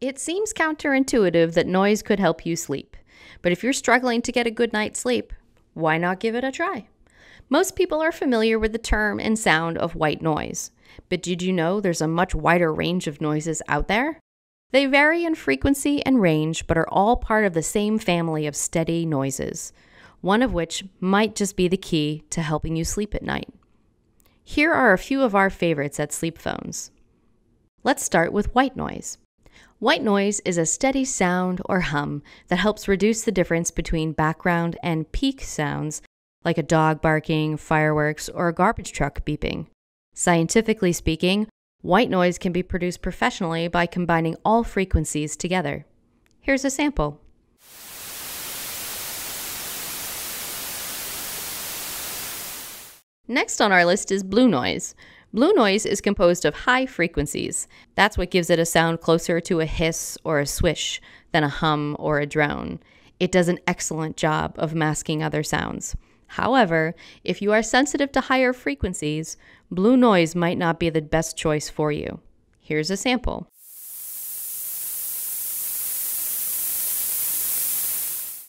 It seems counterintuitive that noise could help you sleep, but if you're struggling to get a good night's sleep, why not give it a try? Most people are familiar with the term and sound of white noise, but did you know there's a much wider range of noises out there? They vary in frequency and range, but are all part of the same family of steady noises, one of which might just be the key to helping you sleep at night. Here are a few of our favorites at SleepPhones. Let's start with white noise. White noise is a steady sound or hum that helps reduce the difference between background and peak sounds, like a dog barking, fireworks, or a garbage truck beeping. Scientifically speaking, white noise can be produced professionally by combining all frequencies together. Here's a sample. Next on our list is blue noise. Blue noise is composed of high frequencies. That's what gives it a sound closer to a hiss or a swish than a hum or a drone. It does an excellent job of masking other sounds. However, if you are sensitive to higher frequencies, blue noise might not be the best choice for you. Here's a sample.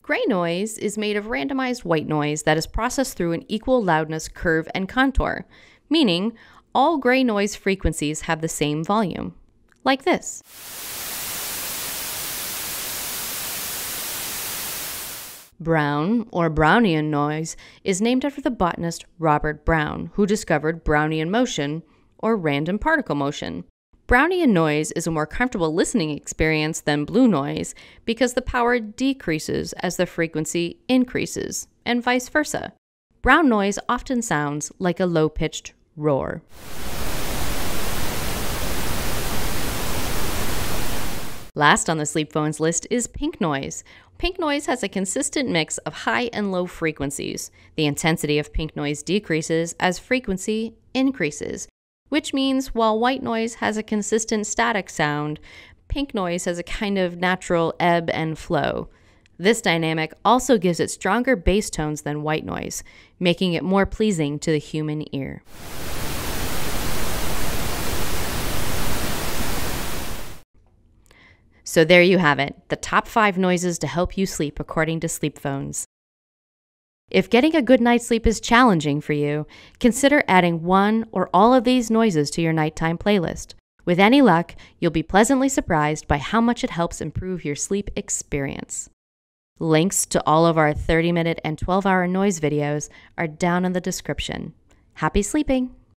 Gray noise is made of randomized white noise that is processed through an equal loudness curve and contour, meaning all gray noise frequencies have the same volume, like this. Brown, or Brownian noise, is named after the botanist Robert Brown, who discovered Brownian motion, or random particle motion. Brownian noise is a more comfortable listening experience than blue noise because the power decreases as the frequency increases, and vice versa. Brown noise often sounds like a low pitched roar. Last on the SleepPhones list is pink noise. Pink noise has a consistent mix of high and low frequencies. The intensity of pink noise decreases as frequency increases, which means while white noise has a consistent static sound, pink noise has a kind of natural ebb and flow. This dynamic also gives it stronger bass tones than white noise, making it more pleasing to the human ear. So there you have it, the top five noises to help you sleep according to SleepPhones. If getting a good night's sleep is challenging for you, consider adding one or all of these noises to your nighttime playlist. With any luck, you'll be pleasantly surprised by how much it helps improve your sleep experience. Links to all of our 30 minute and 12 hour noise videos are down in the description. Happy sleeping!